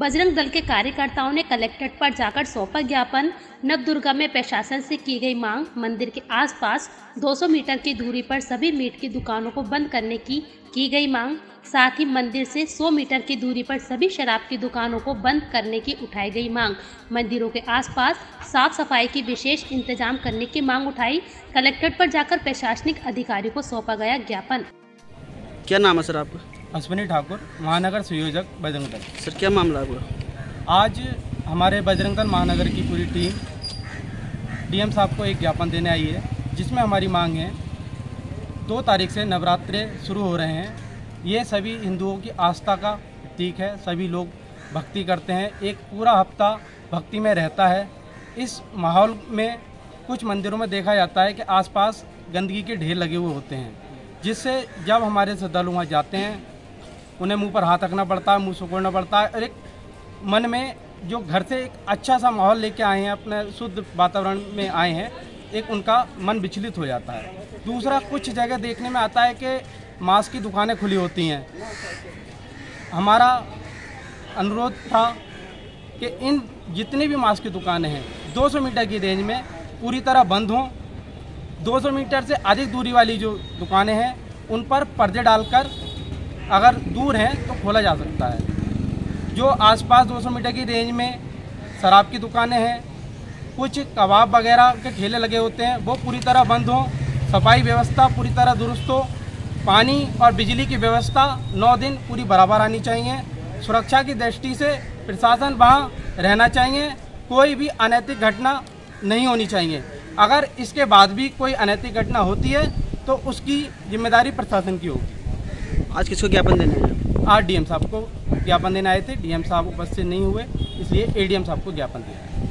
बजरंग दल के कार्यकर्ताओं ने कलेक्ट्रेट पर जाकर सौंपा ज्ञापन। नवदुर्गा में प्रशासन से की गई मांग। मंदिर के आसपास 200 मीटर की दूरी पर सभी मीट की दुकानों को बंद करने की की गई मांग। साथ ही मंदिर से 100 मीटर की दूरी पर सभी शराब की दुकानों को बंद करने की उठाई गई मांग। मंदिरों के आसपास साफ़ सफ़ाई की विशेष इंतज़ाम करने की मांग उठाई। कलेक्ट्रेट पर जाकर प्रशासनिक अधिकारी को सौंपा गया ज्ञापन। क्या नाम है सर आपका? अश्विनी ठाकुर महानगर संयोजक बजरंग दल सर क्या मामला हुआ? आज हमारे बजरंग दल महानगर की पूरी टीम डीएम साहब को एक ज्ञापन देने आई है जिसमें हमारी मांग है दो तारीख से नवरात्रे शुरू हो रहे हैं। ये सभी हिंदुओं की आस्था का प्रतीक है सभी लोग भक्ति करते हैं। एक पूरा हफ़्ता भक्ति में रहता है। इस माहौल में कुछ मंदिरों में देखा जाता है कि आसपास गंदगी के ढेर लगे हुए होते हैं जिससे जब हमारे श्रद्धालु वहाँ जाते हैं उन्हें मुँह पर हाथ रखना पड़ता है मुँह सुकोड़ना पड़ता। है और एक मन में जो घर से एक अच्छा सा माहौल लेके आए हैं, अपने शुद्ध वातावरण में आए हैं, एक उनका मन विचलित हो जाता है। दूसरा, कुछ जगह देखने में आता है कि मांस की दुकानें खुली होती हैं। हमारा अनुरोध था कि इन जितनी भी मांस की दुकानें हैं 200 मीटर की रेंज में पूरी तरह बंद हों। 200 मीटर से अधिक दूरी वाली जो दुकानें हैं, उन पर पर्दे डालकर अगर दूर हैं तो खोला जा सकता है। जो आसपास 200 मीटर की रेंज में शराब की दुकानें हैं, कुछ कबाब वगैरह के ठेले लगे होते हैं, वो पूरी तरह बंद हों, सफ़ाई व्यवस्था पूरी तरह दुरुस्त हो, पानी और बिजली की व्यवस्था नौ दिन पूरी बराबर आनी चाहिए। सुरक्षा की दृष्टि से प्रशासन वहाँ रहना चाहिए, कोई भी अनैतिक घटना नहीं होनी चाहिए। अगर इसके बाद भी कोई अनैतिक घटना होती है तो उसकी ज़िम्मेदारी प्रशासन की होगी। आज किसको ज्ञापन देने आए आज डीएम साहब को ज्ञापन देने आए थे। डीएम साहब उपस्थित नहीं हुए, इसलिए एडीएम साहब को ज्ञापन दिया।